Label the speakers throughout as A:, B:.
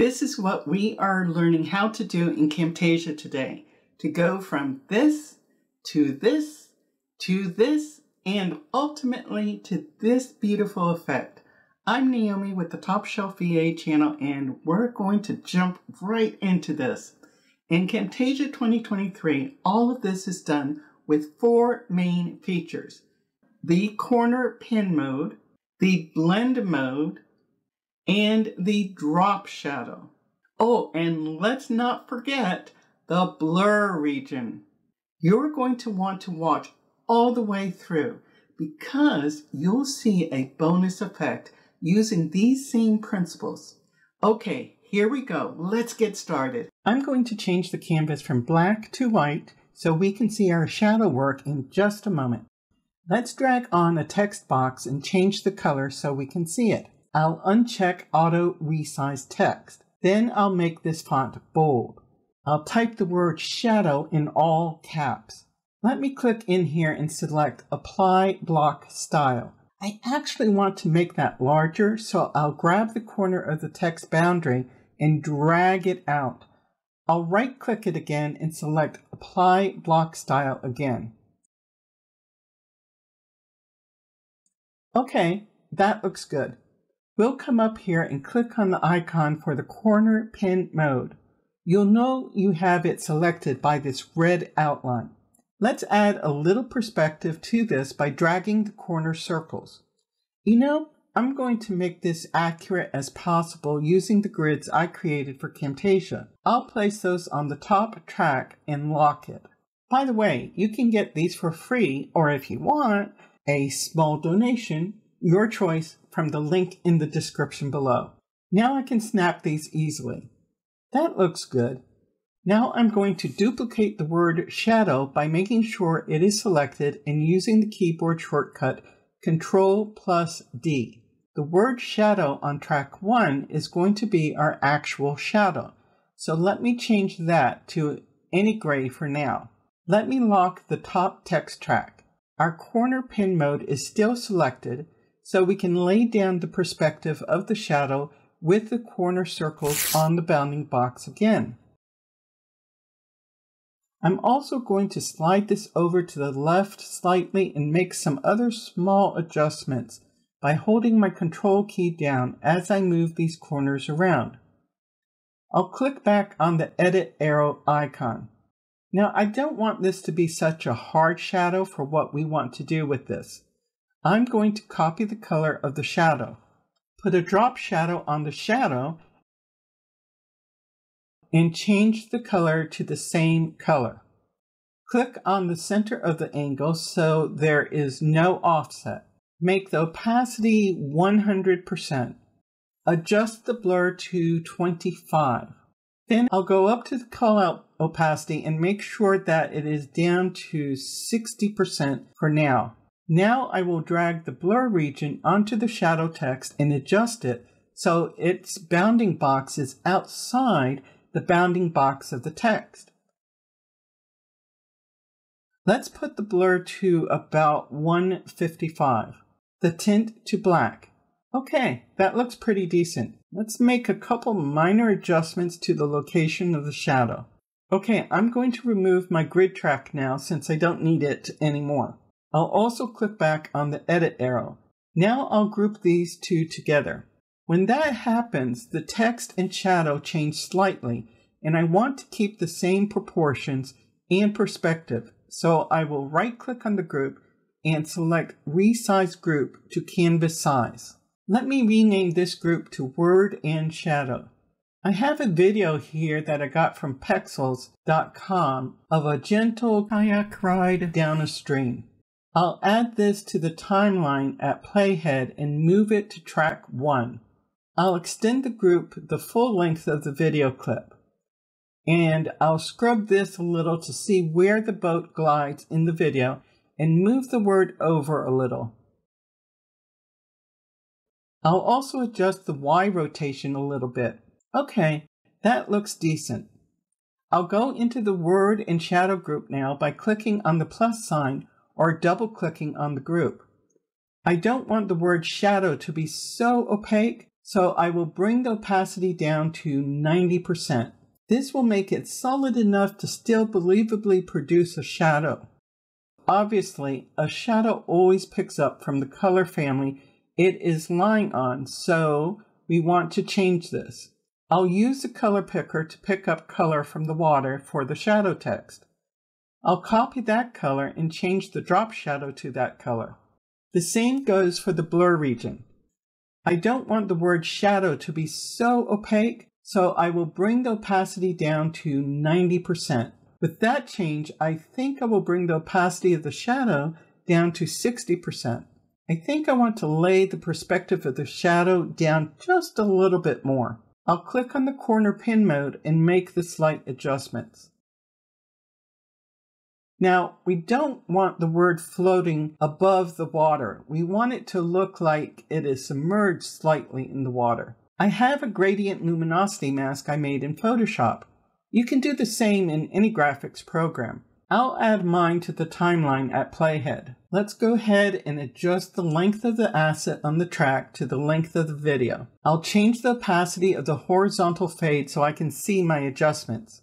A: This is what we are learning how to do in Camtasia today. To go from this to this to this and ultimately to this beautiful effect. I'm Naomi with the Top Shelf VA channel and we're going to jump right into this. In Camtasia 2023, all of this is done with four main features. The corner pin mode, the blend mode, and the drop shadow. Oh, and let's not forget the blur region. You're going to want to watch all the way through because you'll see a bonus effect using these same principles. Okay, here we go. Let's get started. I'm going to change the canvas from black to white so we can see our shadow work in just a moment. Let's drag on a text box and change the color so we can see it. I'll uncheck Auto Resize Text. Then I'll make this font bold. I'll type the word shadow in all caps. Let me click in here and select Apply Block Style. I actually want to make that larger, so I'll grab the corner of the text boundary and drag it out. I'll right click it again and select Apply Block Style again. Okay, that looks good. We'll come up here and click on the icon for the corner pin mode. You'll know you have it selected by this red outline. Let's add a little perspective to this by dragging the corner circles. You know, I'm going to make this accurate as possible using the grids I created for Camtasia. I'll place those on the top track and lock it. By the way, you can get these for free, or if you want, a small donation, your choice from the link in the description below. Now I can snap these easily. That looks good. Now I'm going to duplicate the word shadow by making sure it is selected and using the keyboard shortcut Control plus D. The word shadow on track 1 is going to be our actual shadow. So let me change that to any gray for now. Let me lock the top text track. Our corner pin mode is still selected, so we can lay down the perspective of the shadow with the corner circles on the bounding box again. I'm also going to slide this over to the left slightly and make some other small adjustments by holding my control key down as I move these corners around. I'll click back on the edit arrow icon. Now I don't want this to be such a hard shadow for what we want to do with this. I'm going to copy the color of the shadow. Put a drop shadow on the shadow and change the color to the same color. Click on the center of the angle so there is no offset. Make the opacity 100%. Adjust the blur to 25. Then I'll go up to the callout opacity and make sure that it is down to 60% for now. Now I will drag the blur region onto the shadow text and adjust it so its bounding box is outside the bounding box of the text. Let's put the blur to about 155, the tint to black. Okay, that looks pretty decent. Let's make a couple minor adjustments to the location of the shadow. Okay, I'm going to remove my grid track now since I don't need it anymore. I'll also click back on the edit arrow. Now I'll group these two together. When that happens, the text and shadow change slightly, and I want to keep the same proportions and perspective, so I will right click on the group and select Resize Group to Canvas Size. Let me rename this group to Word and Shadow. I have a video here that I got from Pexels.com of a gentle kayak ride down a stream. I'll add this to the timeline at playhead and move it to track 1. I'll extend the group the full length of the video clip. And I'll scrub this a little to see where the boat glides in the video and move the word over a little. I'll also adjust the Y rotation a little bit. Okay, that looks decent. I'll go into the word and shadow group now by clicking on the plus sign or double-clicking on the group. I don't want the word shadow to be so opaque, so I will bring the opacity down to 90%. This will make it solid enough to still believably produce a shadow. Obviously, a shadow always picks up from the color family it is lying on, so we want to change this. I'll use the color picker to pick up color from the water for the shadow text. I'll copy that color and change the drop shadow to that color. The same goes for the blur region. I don't want the word shadow to be so opaque, so I will bring the opacity down to 90%. With that change, I think I will bring the opacity of the shadow down to 60%. I think I want to lay the perspective of the shadow down just a little bit more. I'll click on the corner pin mode and make the slight adjustments. Now, we don't want the word floating above the water. We want it to look like it is submerged slightly in the water. I have a gradient luminosity mask I made in Photoshop. You can do the same in any graphics program. I'll add mine to the timeline at Playhead. Let's go ahead and adjust the length of the asset on the track to the length of the video. I'll change the opacity of the horizontal fade so I can see my adjustments.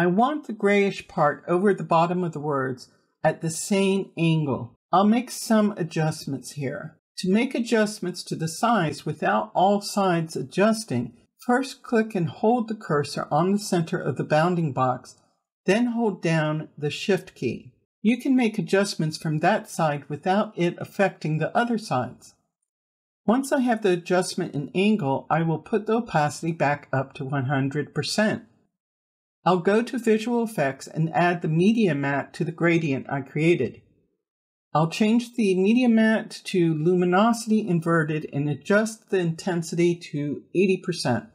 A: I want the grayish part over the bottom of the words at the same angle. I'll make some adjustments here. To make adjustments to the size without all sides adjusting, first click and hold the cursor on the center of the bounding box then hold down the Shift key. You can make adjustments from that side without it affecting the other sides. Once I have the adjustment in angle, I will put the opacity back up to 100%. I'll go to Visual Effects and add the Media Matte to the gradient I created. I'll change the Media Matte to Luminosity Inverted and adjust the intensity to 80%.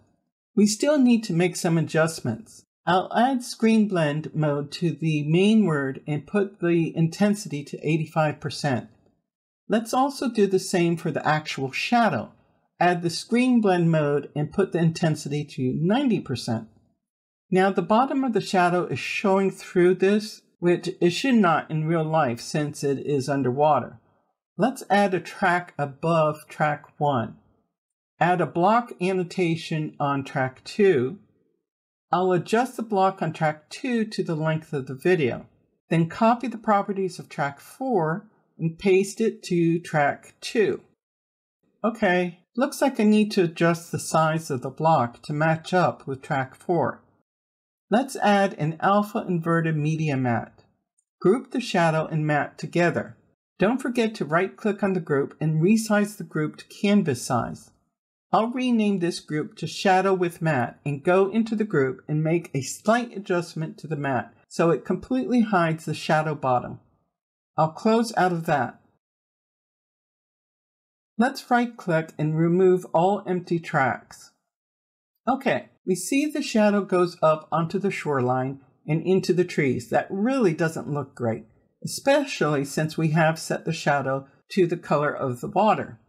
A: We still need to make some adjustments. I'll add screen blend mode to the main word and put the intensity to 85%. Let's also do the same for the actual shadow. Add the screen blend mode and put the intensity to 90%. Now the bottom of the shadow is showing through this, which it should not in real life since it is underwater. Let's add a track above track 1. Add a block annotation on track 2 I'll adjust the block on track 2 to the length of the video. Then copy the properties of track 4 and paste it to track 2. Okay, looks like I need to adjust the size of the block to match up with track 4. Let's add an alpha inverted media matte. Group the shadow and matte together. Don't forget to right click on the group and resize the group to canvas size. I'll rename this group to Shadow with Matte and go into the group and make a slight adjustment to the matte so it completely hides the shadow bottom. I'll close out of that. Let's right click and remove all empty tracks. Okay, we see the shadow goes up onto the shoreline and into the trees. That really doesn't look great, especially since we have set the shadow to the color of the water.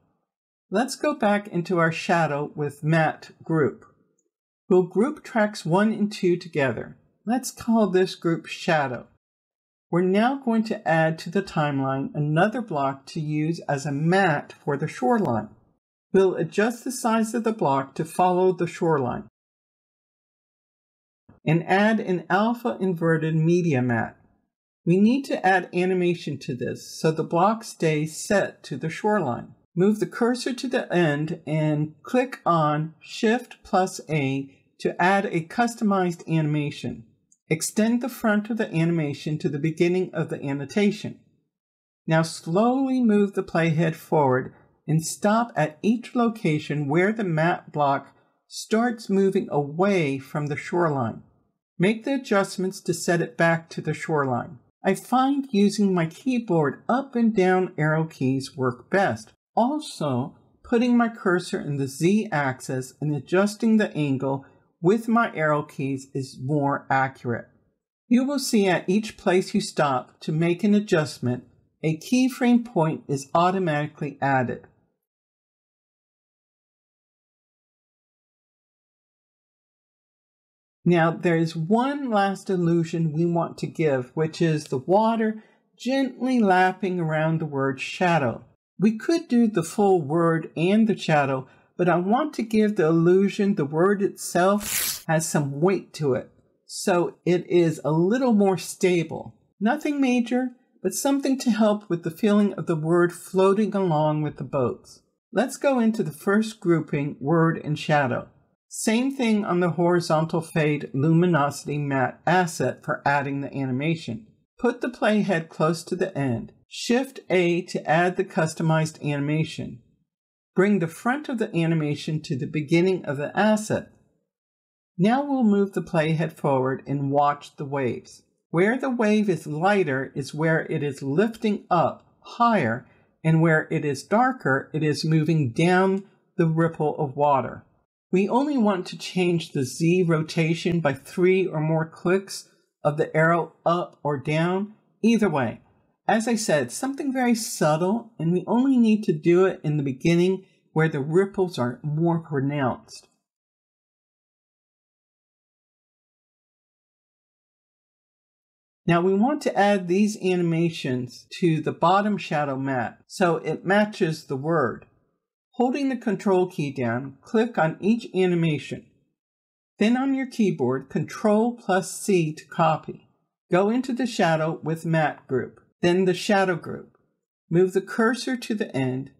A: Let's go back into our shadow with matte group. We'll group tracks 1 and 2 together. Let's call this group shadow. We're now going to add to the timeline another block to use as a matte for the shoreline. We'll adjust the size of the block to follow the shoreline and add an alpha inverted media matte. We need to add animation to this so the block stays set to the shoreline. Move the cursor to the end and click on Shift plus A to add a customized animation. Extend the front of the animation to the beginning of the annotation. Now slowly move the playhead forward and stop at each location where the matte block starts moving away from the shoreline. Make the adjustments to set it back to the shoreline. I find using my keyboard up and down arrow keys work best. Also, putting my cursor in the Z axis and adjusting the angle with my arrow keys is more accurate. You will see at each place you stop to make an adjustment, a keyframe point is automatically added. Now there is one last illusion we want to give, which is the water gently lapping around the word shadow. We could do the full word and the shadow, but I want to give the illusion the word itself has some weight to it, so it is a little more stable. Nothing major, but something to help with the feeling of the word floating along with the boats. Let's go into the first grouping, word and shadow. Same thing on the horizontal fade luminosity matte asset for adding the animation. Put the playhead close to the end. Shift A to add the customized animation. Bring the front of the animation to the beginning of the asset. Now we'll move the playhead forward and watch the waves. Where the wave is lighter is where it is lifting up higher, and where it is darker, it is moving down the ripple of water. We only want to change the Z rotation by three or more clicks of the arrow up or down. Either way, as I said, something very subtle, and we only need to do it in the beginning where the ripples are more pronounced. Now we want to add these animations to the bottom shadow matte so it matches the word. Holding the control key down, click on each animation. Then on your keyboard, control plus C to copy. Go into the shadow with matte group then the shadow group. Move the cursor to the end.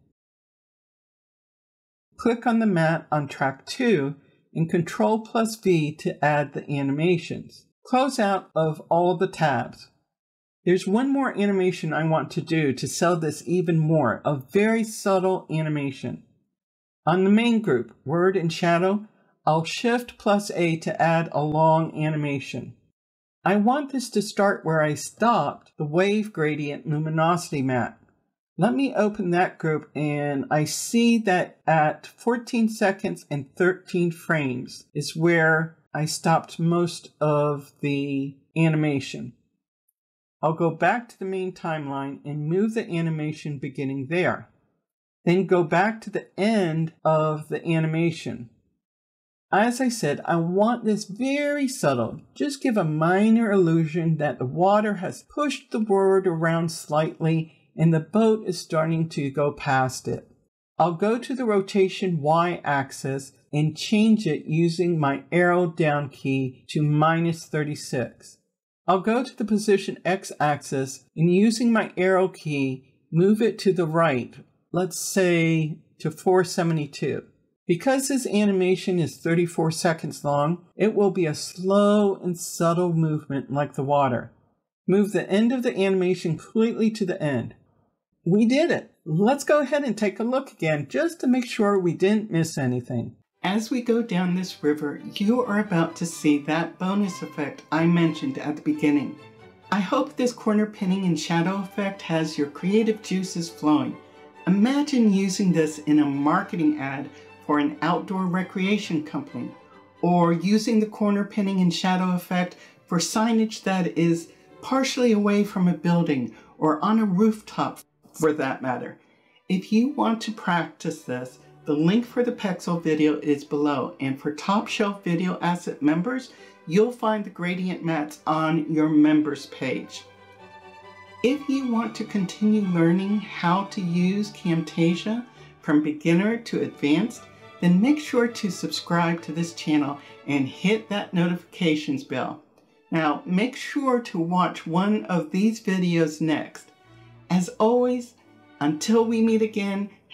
A: Click on the matte on track 2 and Control plus V to add the animations. Close out of all the tabs. There's one more animation I want to do to sell this even more, a very subtle animation. On the main group, Word and Shadow, I'll Shift plus A to add a long animation. I want this to start where I stopped the wave gradient luminosity matte. Let me open that group and I see that at 14 seconds and 13 frames is where I stopped most of the animation. I'll go back to the main timeline and move the animation beginning there. Then go back to the end of the animation. As I said, I want this very subtle. Just give a minor illusion that the water has pushed the word around slightly and the boat is starting to go past it. I'll go to the rotation Y axis and change it using my arrow down key to minus 36. I'll go to the position X axis and using my arrow key, move it to the right, let's say to 472. Because this animation is 34 seconds long, it will be a slow and subtle movement like the water. Move the end of the animation completely to the end. We did it! Let's go ahead and take a look again just to make sure we didn't miss anything. As we go down this river, you are about to see that bonus effect I mentioned at the beginning. I hope this corner pinning and shadow effect has your creative juices flowing. Imagine using this in a marketing ad for an outdoor recreation company, or using the corner pinning and shadow effect for signage that is partially away from a building or on a rooftop for that matter. If you want to practice this, the link for the Pexel video is below, and for Top Shelf Video Asset members, you'll find the gradient mattes on your members page. If you want to continue learning how to use Camtasia from beginner to advanced, then make sure to subscribe to this channel and hit that notifications bell. Now, make sure to watch one of these videos next. As always, until we meet again,